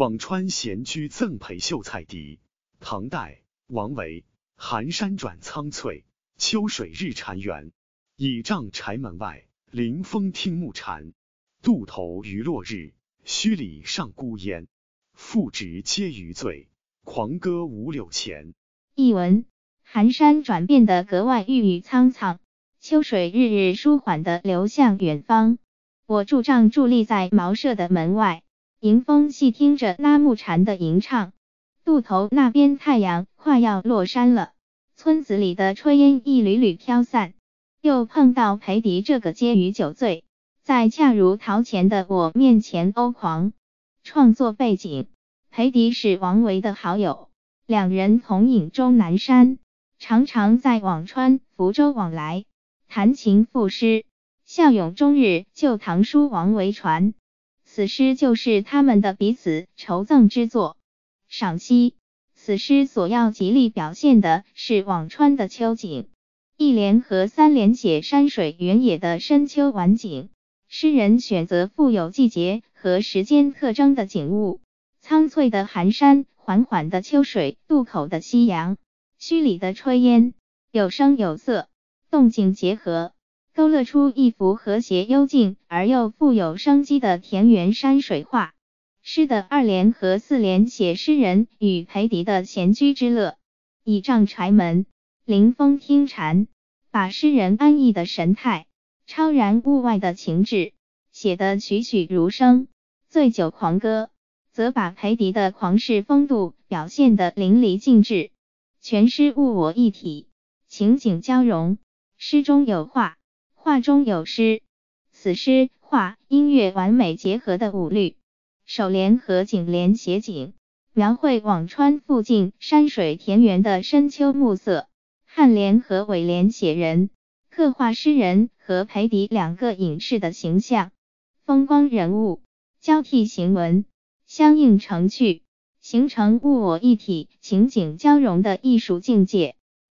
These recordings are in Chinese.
辋川闲居赠裴秀菜笛，唐代，王维。寒山转苍翠，秋水日潺湲。倚杖柴门外，临风听暮蝉。渡头余落日，墟里上孤烟。复值皆余醉，狂歌五柳前。译文：寒山转变得格外郁郁苍苍，秋水日日舒缓地流向远方。我驻帐伫立在茅舍的门外，迎风细听着拉木蝉的吟唱。渡头那边太阳快要落山了，村子里的炊烟一缕缕飘散。又碰到裴迪这个嗟余酒醉，在恰如陶前的我面前欧狂。创作背景：裴迪是王维的好友，两人同饮终南山，常常在辋川、福州往来，谈情赋诗，效咏终日旧唐书王维传。此诗就是他们的彼此酬赠之作。赏析：此诗所要极力表现的是辋川的秋景，一联和三联写山水原野的深秋晚景。诗人选择富有季节和时间特征的景物：苍翠的寒山，缓缓的秋水，渡口的夕阳，墟里的炊烟，有声有色，动静结合，勾勒出一幅和谐幽静而又富有生机的田园山水画。诗的二联和四联写诗人与裴迪的闲居之乐，倚杖柴门，临风听蝉，把诗人安逸的神态、超然物外的情致写得栩栩如生。醉酒狂歌，则把裴迪的狂世风度表现得淋漓尽致。全诗物我一体，情景交融，诗中有画，画中有诗，此诗画音乐完美结合的五律。首联和颈联写景，描绘辋川附近山水田园的深秋暮色；颔联和尾联写人，刻画诗人和裴迪两个隐士的形象。风光人物交替行文，相映成趣，形成物我一体、情景交融的艺术境界，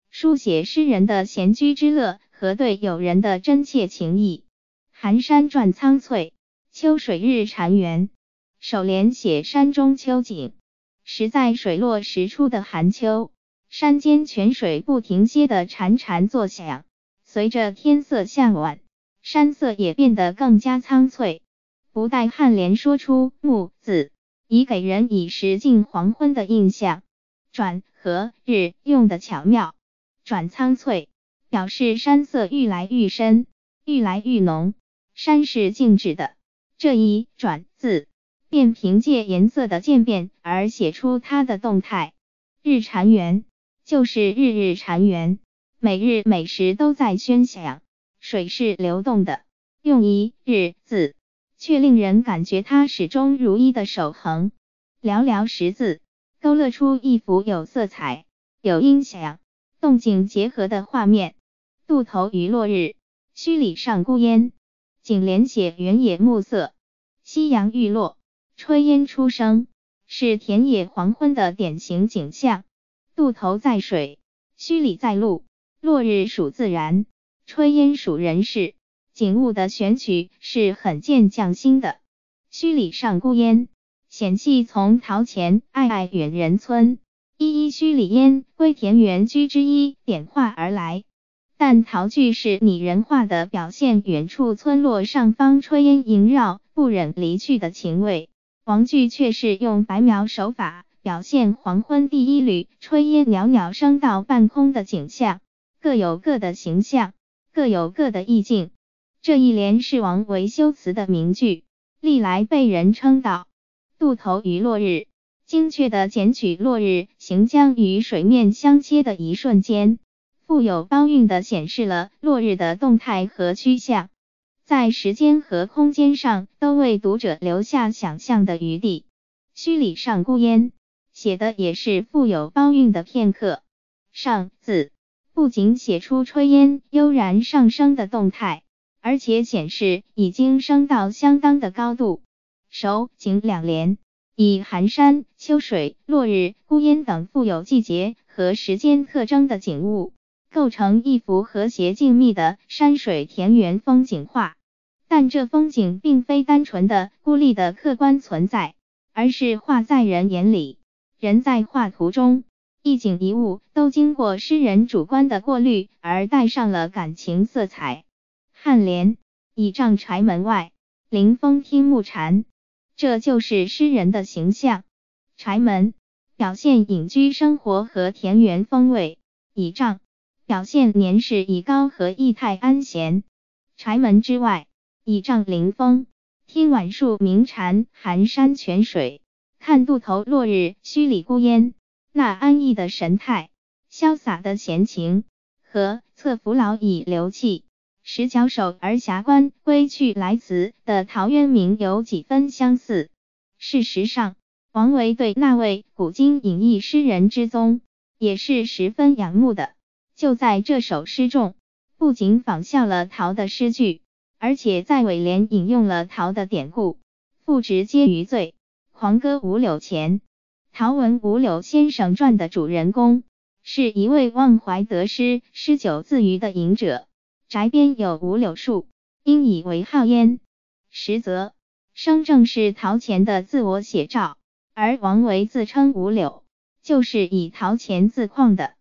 书写诗人的闲居之乐和对友人的真切情谊。寒山转苍翠，秋水日潺湲。首联写山中秋景，实在水落石出的寒秋，山间泉水不停歇的潺潺作响。随着天色向晚，山色也变得更加苍翠。不待颔联说出“暮”字，已给人以时近黄昏的印象。转和日用的巧妙，转苍翠表示山色愈来愈深，愈来愈浓，山是静止的。这一转字。便凭借颜色的渐变而写出它的动态。日潺湲就是日日潺湲，每日每时都在喧响。水是流动的，用一日字，却令人感觉它始终如一的守恒。寥寥十字，勾勒出一幅有色彩、有音响、动静结合的画面。渡头余落日，墟里上孤烟。颈联写原野暮色，夕阳欲落。炊烟初生，是田野黄昏的典型景象。渡头在水，墟里在路。落日属自然，炊烟属人事。景物的选取是很见匠心的。墟里上孤烟，显系从陶潜“爱爱远人村，依依墟里烟，归田园居”之一点化而来。但陶句是拟人化的表现，远处村落上方炊烟萦绕，不忍离去的情味。王句却是用白描手法表现黄昏第一缕炊烟袅袅升到半空的景象，各有各的形象，各有各的意境。这一联是王维修辞的名句，历来被人称道。渡头余落日，精确地剪取落日行将与水面相接的一瞬间，富有包蕴地显示了落日的动态和趋向。在时间和空间上都为读者留下想象的余地。墟里上孤烟，写的也是富有包蕴的片刻。上字不仅写出炊烟悠然上升的动态，而且显示已经升到相当的高度。首景两联以寒山、秋水、落日、孤烟等富有季节和时间特征的景物，构成一幅和谐静谧的山水田园风景画。但这风景并非单纯的孤立的客观存在，而是画在人眼里。人在画图中，一景一物都经过诗人主观的过滤，而带上了感情色彩。颔联倚杖柴门外，临风听暮蝉，这就是诗人的形象。柴门表现隐居生活和田园风味，倚杖表现年事已高和意态安闲。柴门之外，倚杖临风，听晚树鸣蝉，寒山泉水。看渡头落日，墟里孤烟，那安逸的神态，潇洒的闲情，和侧扶老以流气，拾脚手而霞关归去来辞的陶渊明有几分相似。事实上，王维对那位古今隐逸诗人之宗也是十分仰慕的。就在这首诗中，不仅仿效了陶的诗句，而且在尾联引用了陶的典故“复直皆余罪”。狂歌五柳前，陶文五柳先生传的主人公是一位忘怀得失、诗酒自娱的隐者。宅边有五柳树，因以为好焉。实则生正是陶潜的自我写照，而王维自称五柳，就是以陶潜自况的。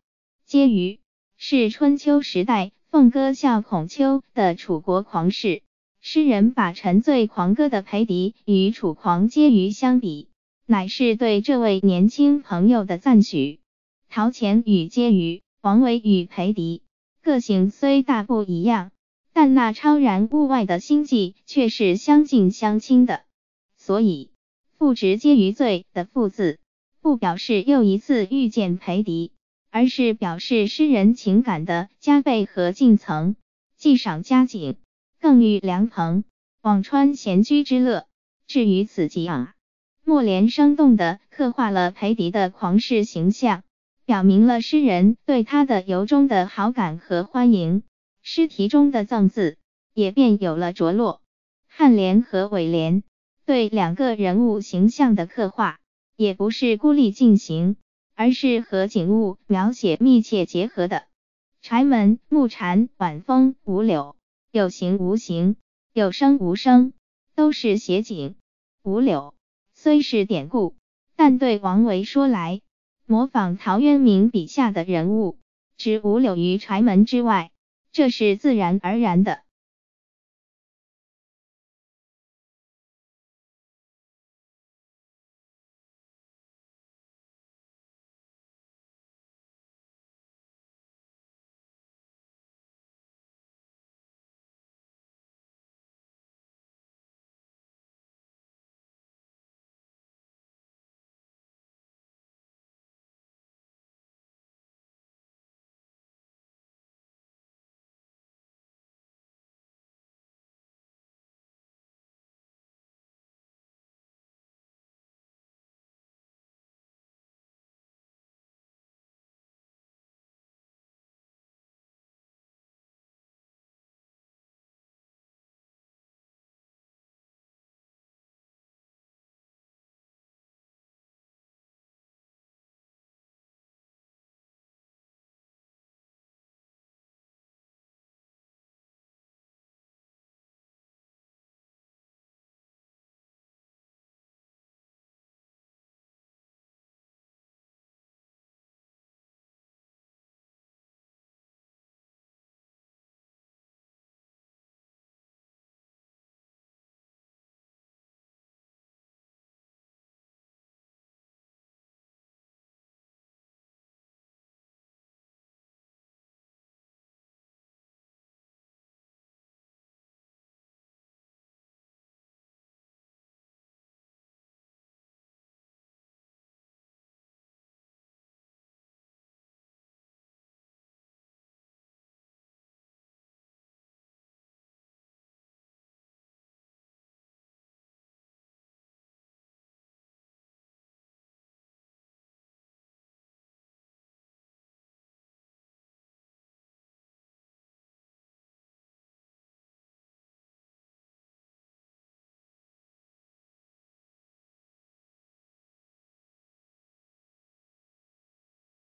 婕妤是春秋时代凤歌笑孔丘的楚国狂士。诗人把沉醉狂歌的裴迪与楚狂婕妤相比，乃是对这位年轻朋友的赞许。陶潜与婕妤，王维与裴迪，个性虽大不一样，但那超然物外的心计却是相近相亲的。所以“复直皆余罪”的“复”字，不表示又一次遇见裴迪，而是表示诗人情感的加倍和进层，既赏佳景。更遇良朋，辋川闲居之乐，至于此极啊！莫连生动地刻画了裴迪的狂士形象，表明了诗人对他的由衷的好感和欢迎。诗题中的赠字也便有了着落。颔联和尾联对两个人物形象的刻画，也不是孤立进行，而是和景物描写密切结合的。柴门、木蝉、晚风、五柳。有形无形，有声无声，都是写景。五柳虽是典故，但对王维说来，模仿陶渊明笔下的人物，置五柳于柴门之外，这是自然而然的。